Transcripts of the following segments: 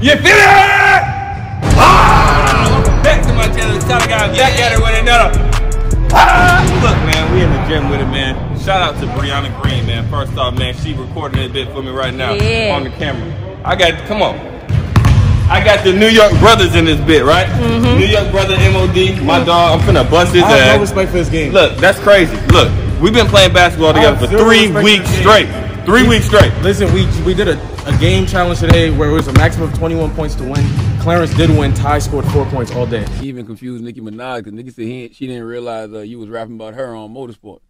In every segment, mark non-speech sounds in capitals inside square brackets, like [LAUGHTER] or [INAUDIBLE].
You feel it? Ah! Welcome back to my channel. It's time to get back at it with another. Ah! Look, man, we in the gym with it, man. Shout out to Brianna Green, man. First off, man, she recording a bit for me right now Yeah. on the camera. I got, come on. I got the New York brothers in this bit, right? Mm-hmm. New York brother MOD, my dog. I'm finna bust his I have no ass. respect for this game. Look, that's crazy. Look, we've been playing basketball together for three weeks straight. Three weeks straight. Listen, we we did a, a game challenge today where it was a maximum of 21 points to win. Clarence did win. Ty scored four points all day. He even confused Nicki Minaj because Nicki said he she didn't realize uh, you was rapping about her on Motorsport.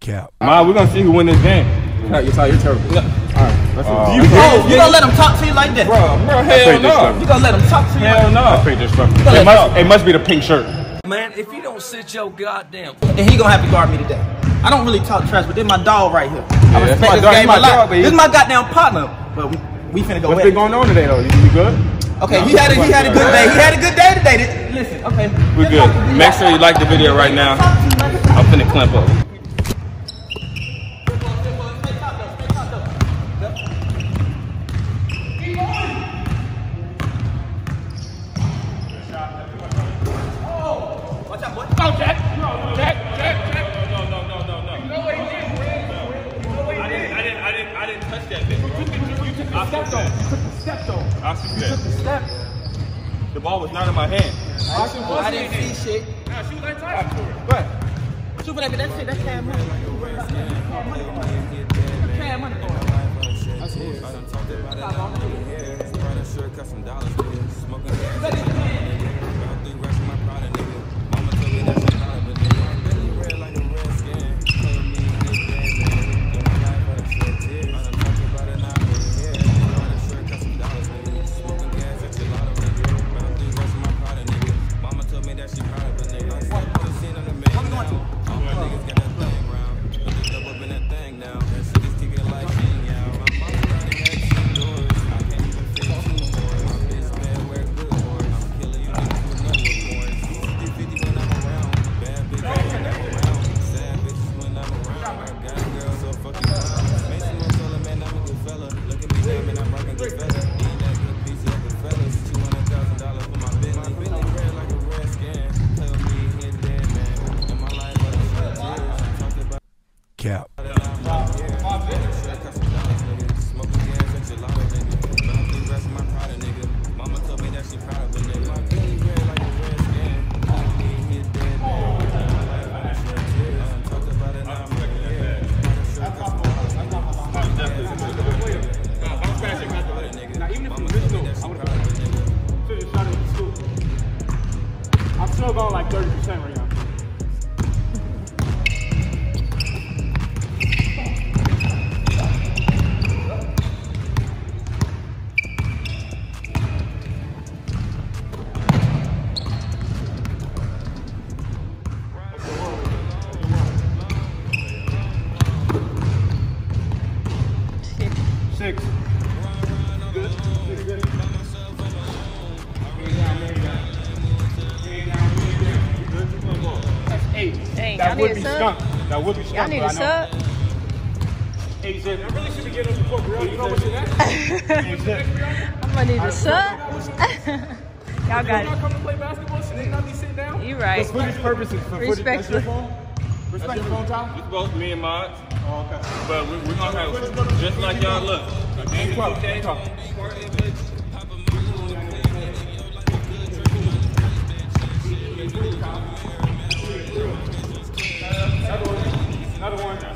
Cap. Ma, we're gonna see who win this game. Ty, you're, Ty, you're terrible. All right, let's Oh. you, Oh, you gonna let him talk to you like that? Bro, bro, hell no. disrespectful. You gonna let him talk to you? Hell no. pretty disrespectful. It must, it must be the pink shirt. Man, if you don't sit your goddamn And he gonna have to guard me today. I don't really talk trash, but this my dog right here. I that's respect my this dog, game my a lot. dog, this is my goddamn partner. But we, we finna go What's at been going on today though? You, you good? Okay, he had a, he had a good day. He had a good day today. Listen, okay. We're good. Make sure you like the video right now. I'm finna clamp up. Watch out, boy. I didn't, I didn't, I didn't, I didn't touch that bitch. I stepped on. Stepped on. I stepped. The ball was not in my hand. I didn't see shit. Nah, was like touching for it. But shoot for that, that shit, that's cash money. Cash money for him. Cap. Skunk. That would be skunk. Y'all need but a I know. sub? Eight zip. I really should be getting us before Brielle. You know what's next? Eight zip. I'm gonna need a sub. Y'all Y'all got it. come to play basketball? Should they not be sitting down? You right. For footage purposes, for footage, that's your phone? Respect your phone, Ty? It's both me and Mods. Oh, okay. But we, we're gonna have just like y'all look. Ain't problem, Okay. Another one.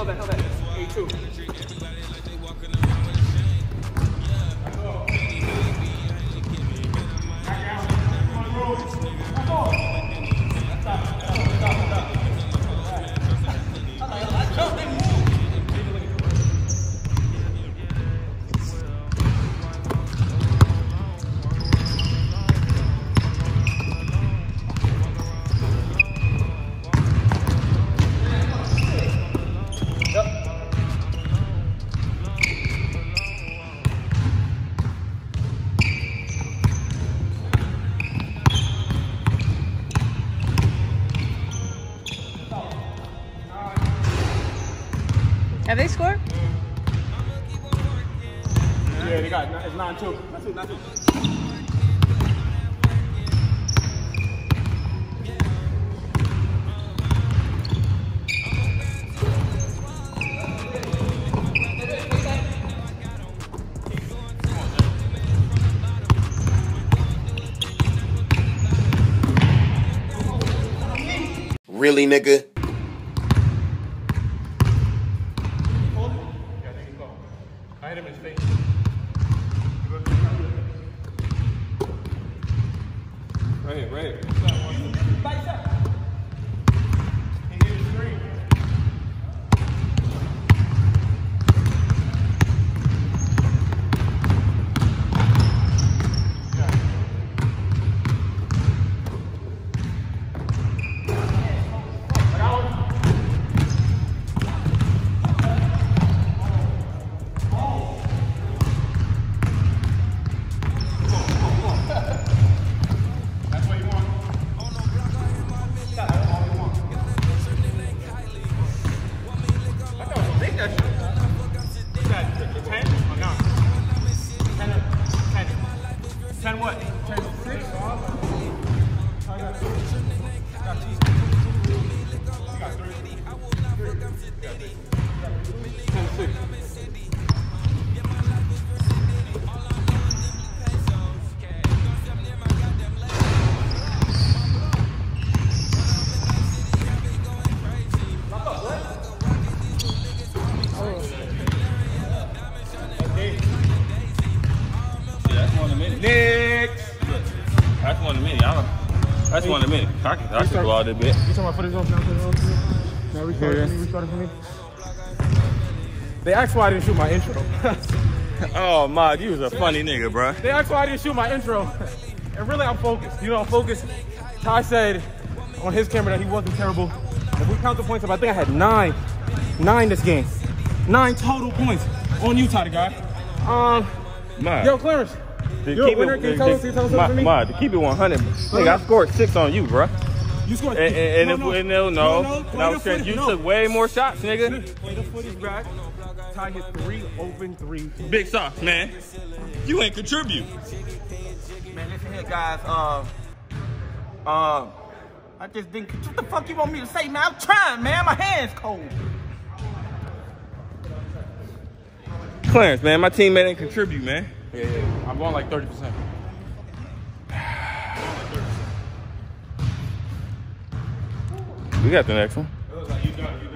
Know that, know that. A2. Nine two. Nine two, nine two. Really, nigga? I hit him in his face. Right here, right here. Ten I can, I can go out a bit. You talking about footage off now? Footage off? Now restart it for me. Restart for me. They asked why I didn't shoot my intro. [LAUGHS] Oh, my, you was a funny nigga, bro. they asked why I didn't shoot my intro. [LAUGHS] And really, I'm focused. You know, I'm focused. Ty said on his camera that he wasn't terrible. If we count the points up, I think I had nine. Nine this game. Nine total points on you, Ty the guy. Um, Ma, yo, Clarence. To you're a winner. Can you tell us- can you tell us something for me? Ma, to keep it 100, nigga, I scored six on you, bro. You scored. And, and, no, and no, if, no, no, no, And play I the was saying, footage, you no. took way more shots, nigga. Play the footage back. Ty hit three open threes. Big sauce, man. You ain't contribute. Man, listen here, guys. Um, um, I just didn't. What the fuck you want me to say, man? I'm trying, man. My hands cold. Clarence, man, my teammate ain't contribute, man. Yeah, yeah. I'm going like 30%. We got the next one. You done, you